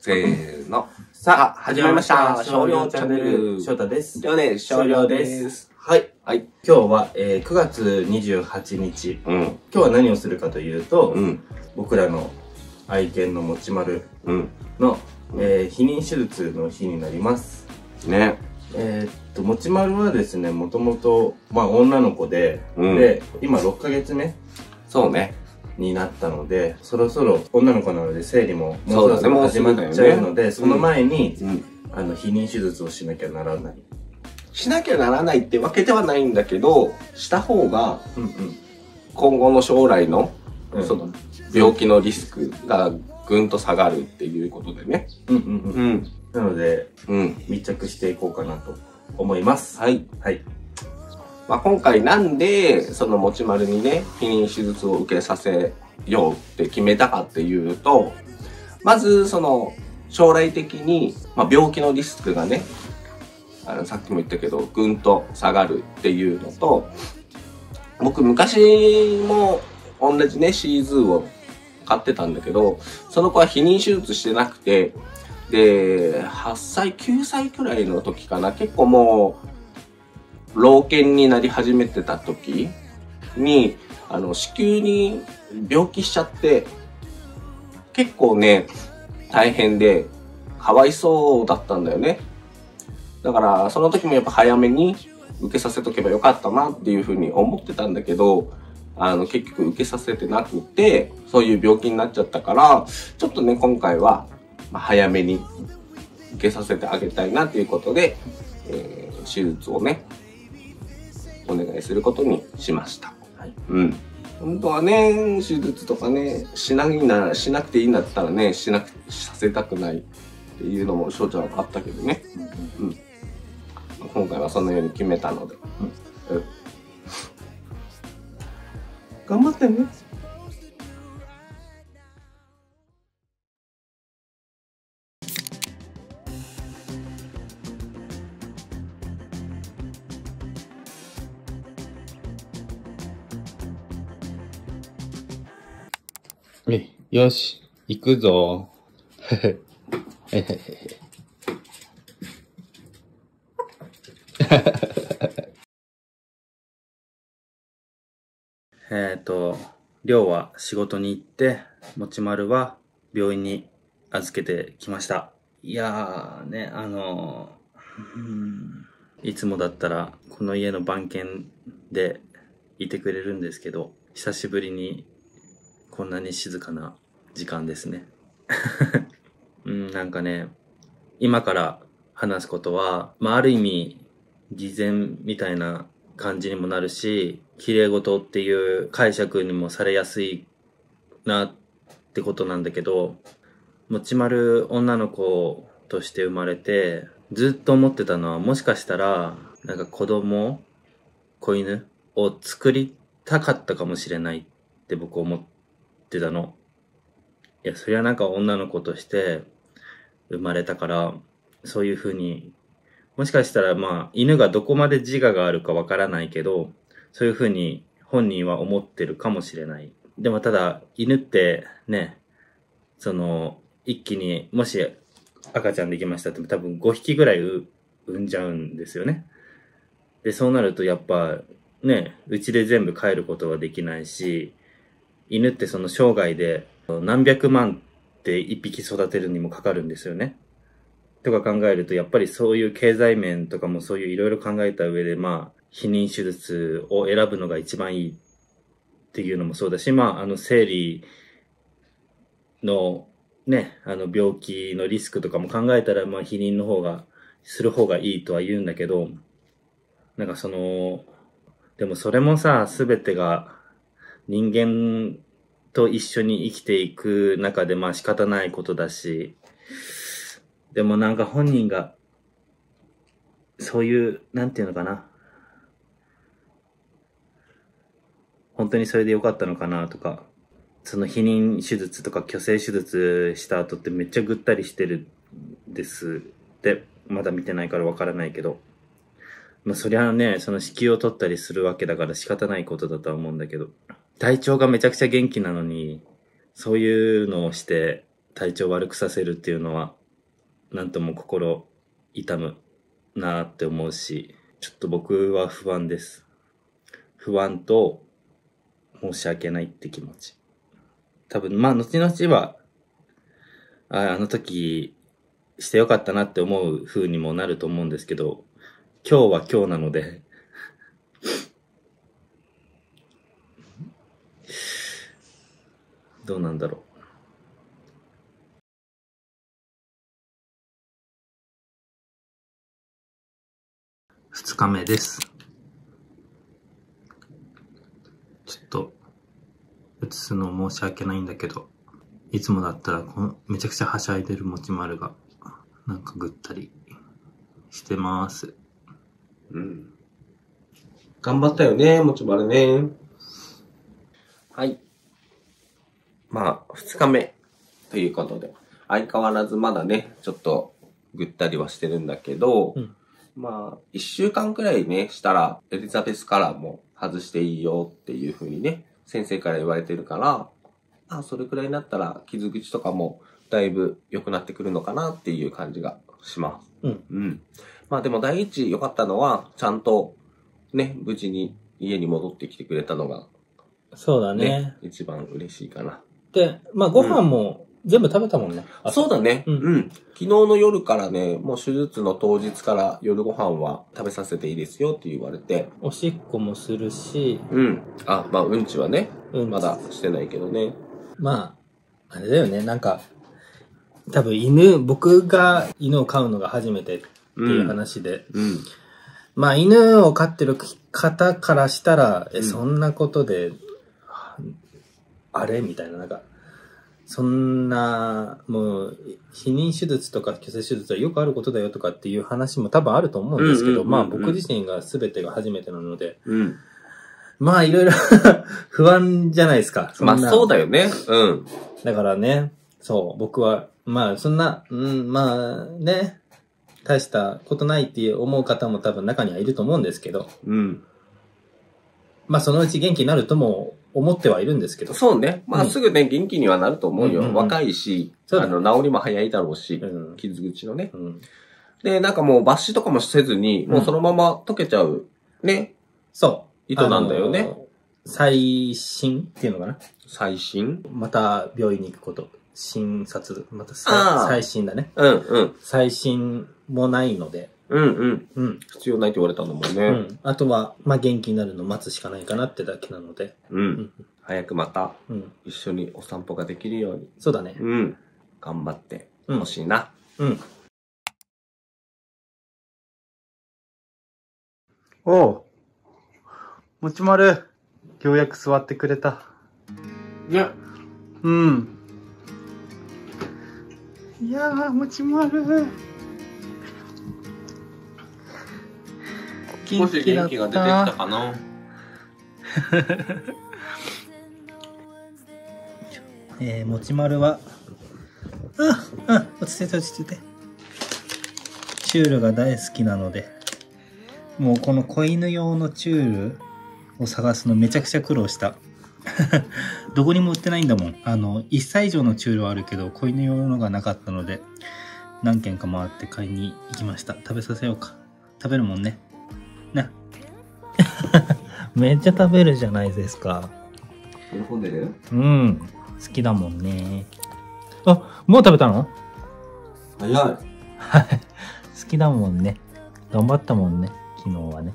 せーの。さあ、始まりました少量チャンネル、翔太です。りょうです。少量です。はい。はい。今日は、えー9月28日。うん。今日は何をするかというと、うん。僕らの愛犬のもちまるうん。の、えー避妊手術の日になります。ね。えーっと、もちまるはですね、もともと、まあ女の子で、うんで、今6ヶ月目そうね。になったので、そろそろ女の子なので生理ももそうそろそろ始まっちゃうので、その前に、うん。あの、避妊手術をしなきゃならない。しなきゃならないってわけではないんだけど、した方がうんうん。今後の将来の、うんその、病気のリスクがぐんと下がるっていうことでね。うんうんうん。うん。なので、うん。密着していこうかなと思います。はい。はい。まあ、今回なんで、その持ち丸にね、避妊手術を受けさせようって決めたかっていうと、まず、その、将来的に、まあ、病気のリスクがね、あの、さっきも言ったけど、ぐんと下がるっていうのと、僕昔も同じね、シーズーを買ってたんだけど、その子は避妊手術してなくて、で、8歳、9歳くらいの時かな、結構もう、老犬になり始めてた時に、あの、子宮に病気しちゃって、結構ね、大変で、かわいそうだったんだよね。だから、その時もやっぱ早めに受けさせとけばよかったなっていうふうに思ってたんだけど、あの、結局受けさせてなくて、そういう病気になっちゃったから、ちょっとね、今回は、ま、早めに受けさせてあげたいなっていうことで、えー手術をね、お願いすることにしました。はい。うん。本当はね、手術とかね、しないなら、しなくていいんだったらね、しなく、させたくないっていうのも、翔ちゃんあったけどね。今回はそのように決めたので。うん頑張ってね。よし、行くぞ。へへ。へへへへ。えっと、りょうは仕事に行って、もちまるは病院に預けてきました。いやーね、あのうんいつもだったらこの家の番犬でいてくれるんですけど、久しぶりにこんなに静かな時間ですね。うん、なんかね、今から話すことは、まあ、ある意味、偽善みたいな感じにもなるし、綺麗事っていう解釈にもされやすいなってことなんだけど、もちまる女の子として生まれて、ずっと思ってたのは、もしかしたら、なんか子供、子犬を作りたかったかもしれないって僕思ってたの。いや、そりゃなんか女の子として生まれたから、そういう風に、もしかしたらまあ、犬がどこまで自我があるかわからないけど、そういう風に本人は思ってるかもしれない。でもただ、犬ってね、その、一気に、もし赤ちゃんできましたって多分5匹ぐらい産んじゃうんですよね。で、そうなるとやっぱ、ね、うちで全部帰ることはできないし、犬ってその生涯で何百万って一匹育てるにもかかるんですよね。とか考えると、やっぱりそういう経済面とかもそういういろいろ考えた上で、まあ、避妊手術を選ぶのが一番いいっていうのもそうだし、まあ、あの、生理のね、あの、病気のリスクとかも考えたら、まあ、避妊の方が、する方がいいとは言うんだけど、なんかその、でもそれもさ、すべてが人間と一緒に生きていく中でまあ仕方ないことだし、でもなんか本人が、そういう、なんていうのかな。本当にそれでよかったのかなとか、その避妊手術とか虚勢手術した後ってめっちゃぐったりしてるんですって、まだ見てないからわからないけど。まあそりゃね、その子宮を取ったりするわけだから仕方ないことだとは思うんだけど、体調がめちゃくちゃ元気なのに、そういうのをして、体調悪くさせるっていうのは、なんとも心痛むなって思うし、ちょっと僕は不安です。不安と申し訳ないって気持ち。多分、まあ、後々は、ああの時してよかったなって思う風にもなると思うんですけど、今日は今日なので、どうなんだろう。二日目です。ちょっと、映すの申し訳ないんだけど、いつもだったらこの、めちゃくちゃはしゃいでるもち丸が、なんかぐったりしてます。うん。頑張ったよね、もちまるね。はい。まあ、二日目ということで、相変わらずまだね、ちょっとぐったりはしてるんだけど、うんまあ、一週間くらいね、したら、エリザベスカラーも外していいよっていう風にね、先生から言われてるから、あ、それくらいになったら、傷口とかもだいぶ良くなってくるのかなっていう感じがします。うん。うん。まあでも第一良かったのは、ちゃんとね、無事に家に戻ってきてくれたのがそうだね、ね。一番嬉しいかな。で、まあご飯も全部食べたもんね。そうだね、ううん。ん。昨日の夜からね、もう手術の当日から夜ご飯は食べさせていいですよって言われて、おしっこもするし、うん。あ、まあうんちはね、うん。まだしてないけどね。まあ、あれだよね、なんか、多分犬、僕が犬を飼うのが初めてっていう話で、うん。まあ犬を飼ってる方からしたら、え、うん。そんなことで、ああれ？みたいな、なんか、そんな、もう、避妊手術とか虚勢手術はよくあることだよとかっていう話も多分あると思うんですけど、まあ僕自身が全てが初めてなので、うん。まあいろいろ 不安じゃないですか。まあそうだよね。うん。だからね、そう、僕は、まあ、そんな、うん、まあね、大したことないって思う方も多分中にはいると思うんですけど、うん。まあそのうち元気になるとも思ってはいるんですけど、そうね。まあうんすぐね、元気にはなると思うよ。うんうんうん若いし、あの、治りも早いだろうし、うん傷口のね。うん、で、なんかもう抜歯とかもせずに、もうそのまま溶けちゃう、ね、そう。糸なんだよね。最新っていうのかな？最新また病院に行くこと。診察、また最新だね。うんうん。最新もないので、うんうん。うん。必要ないって言われたんだもんうね。ん。あとは、まあ元気になるのを待つしかないかなってだけなので、うん。ん早くまたうん。一緒にお散歩ができるように。そうだね。うん。頑張ってうんほしいな。うん。おう。もちまる、ようやく座ってくれた。ね。うん。いやー、もちまる。少し元気が出てきたかな。えー、もちまるは、あ、あ、落ち着いて落ち着いて。チュールが大好きなので、もうこの子犬用のチュールを探すのめちゃくちゃ苦労した。どこにも売ってないんだもん。あの、1歳以上のチュールはあるけど、子犬用のがなかったので、何軒か回って買いに行きました。食べさせようか。食べるもんね。な。めっちゃ食べるじゃないですか。喜んでる？うん。好きだもんね。あ、もう食べたの？早い。はい。好きだもんね。頑張ったもんね。昨日はね。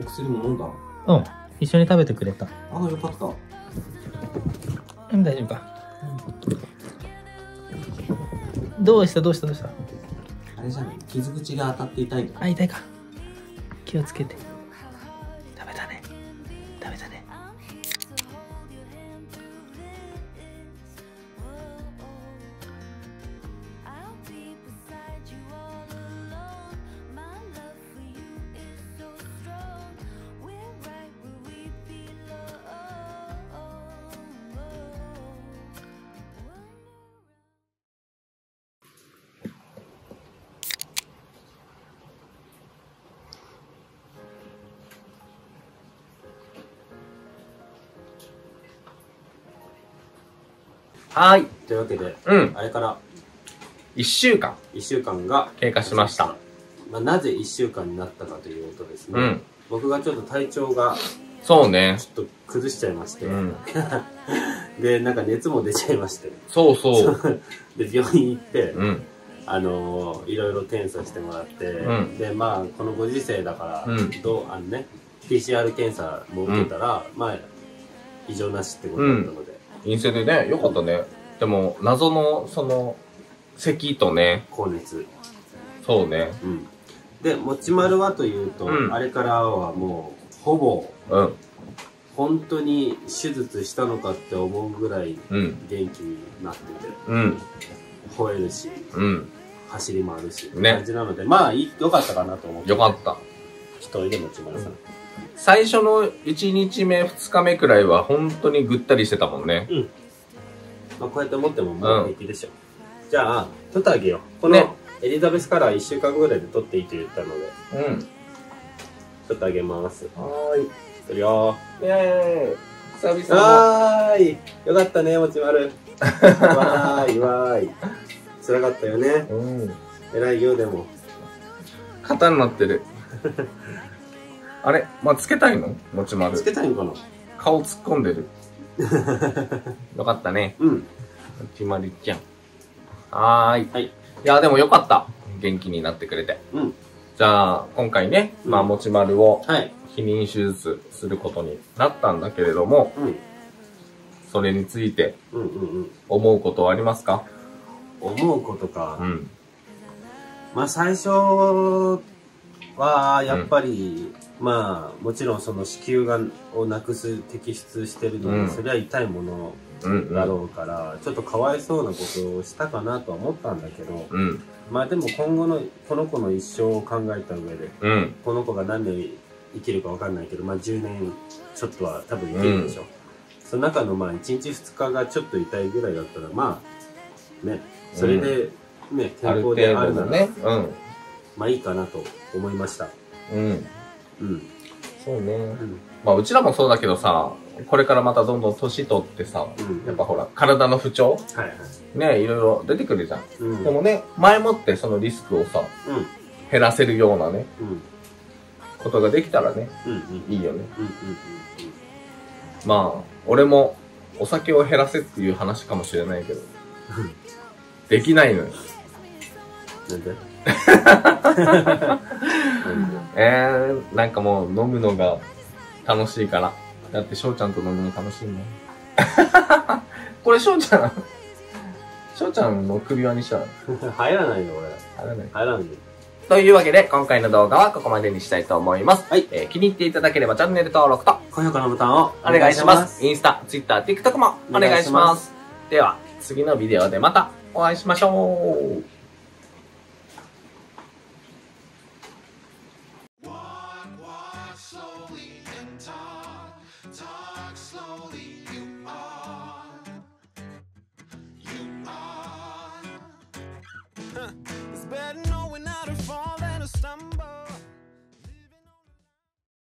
お薬も飲んだうん。一緒に食べてくれた。ああ、よかった。うん、大丈夫か。どうした？どうした？どうした？あれじゃない？傷口が当たって痛い。あ、痛いか。気をつけて。食べたね。食べたね。はい。というわけで、うん。あれから一週間1週間が経過しました。。まあ、なぜ1週間になったかというとですね、うん。僕がちょっと体調がそうね。ちょっと崩しちゃいまして、うん。で、なんか熱も出ちゃいまして、そうそう。で、病院行って、うん。あのーいろいろ検査してもらって、うんで、まあ、このご時世だから、うんどう、あのね、PCR 検査も受けたら、まあ、異常なしってことだったので、陰性でね、よかったね。でも、謎の、その、咳とね、高熱。そうね。うん。で、もちまるはというと、うんあれからはもう、ほぼ、うん。本当に手術したのかって思うぐらいうん。元気になってて、うん。吠えるし、うん。走り回るし、ね感じなので、まあ、いい良かったかなと思って。よかった。一人でもちまるさん。最初の1日目、2日目くらいは本当にぐったりしてたもんね。まあ、こうやって持ってももう平気でしょ。じゃあ、取ってあげよう。この、ねエリザベスカラー1週間ぐらいで取っていいと言ったので、うん。取ってあげます。はーい。取るよイェーイ。久々わーいよかったね、もちまる。わーい、わーい。辛かったよね。の。うん。偉いよ、でも。肩になってる。あれ？まあ、つけたいの？もちまるつ。けたいんかな？顔突っ込んでる。よかったね。うん。もちまるちゃん。はーい。はい。いや、でもよかった。元気になってくれて。うん。じゃあ、今回ね、まあ、うんもちまるをはい。避妊手術することになったんだけれども、うん。それについてうんうんうん。思うことはありますか？思うことか。ん。まあ最初は、やっぱり、まあ、もちろんその子宮がをなくす摘出してるので、うんそれは痛いものうん。だろうから、ちょっとかわいそうなことをしたかなとは思ったんだけど、うん。まあでも今後のこの子の一生を考えた上で、うん。この子が何年生きるかわかんないけど、まあ10年ちょっとは多分生きるでしょ。その中のまあ1日2日がちょっと痛いぐらいだったら、まあ、ね、それで、ね、ある程健康であるなら、ね。うん。まあいいかなと思いました。うん。うん。そうね。うん。まあ、うちらもそうだけどさ、これからまたどんどん年取ってさ、うん。やっぱほら、体の不調はいはい。ね、いろいろ出てくるじゃん。うん。でもね、前もってそのリスクをさ、うん。減らせるようなね、うん。ことができたらね、うん。うん。いいよね。うん。うん。まあ、俺もお酒を減らせっていう話かもしれないけど、できないのよ。なんでえー、なんかもう飲むのが楽しいから。だって翔ちゃんと飲むの楽しいもん。これ翔ちゃん、翔ちゃんの首輪にしたら入らないよ、俺。入らない。入らんよ。というわけで、今回の動画はここまでにしたいと思います。はいえー気に入っていただければチャンネル登録と高評価のボタンをお願いします。インスタ、ツイッター、TikTok もお願いしお願いしまます。では、次のビデオでまたお会いしましょう。